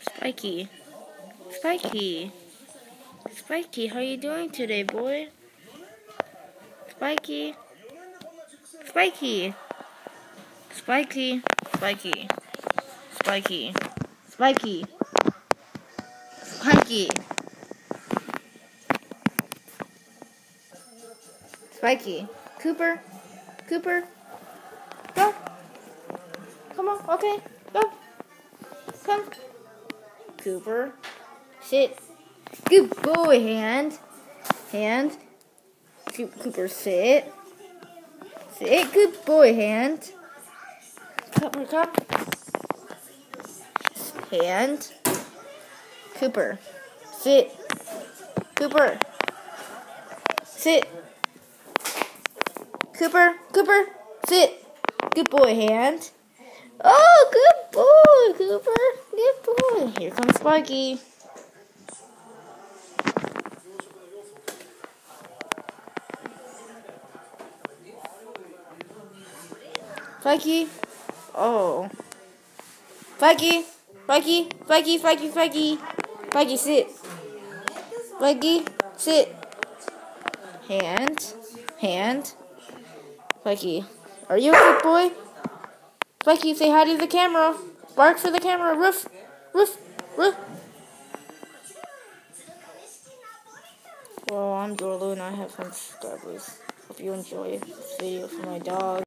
Spikey. Spikey. Spikey, how you doing today, boy? Spikey. Spikey. Spikey. Spikey. Spikey. Spikey. Spikey. Spikey. Cooper. Cooper. Go. Come on. Okay. Go. Come. Cooper. Sit. Good boy, hand. Hand. Cooper, sit. Sit. Good boy, hand. Cooper, come. Hand. Cooper. Sit. Cooper. Sit. Cooper. Cooper. Sit. Good boy, hand. Oh, good boy, Cooper. Boy. Here comes Spikey. Spikey. Oh. Spikey. Spikey. Spikey. Spikey. Spikey. Spikey, sit. Spikey, sit. Hand. Hand. Spikey. Are you a good boy? Spikey, say hi to the camera. Bark for the camera. Roof. Roof. Roof. Well, I'm Dorlo and I have some subscribers. Hope you enjoy this video for my dog.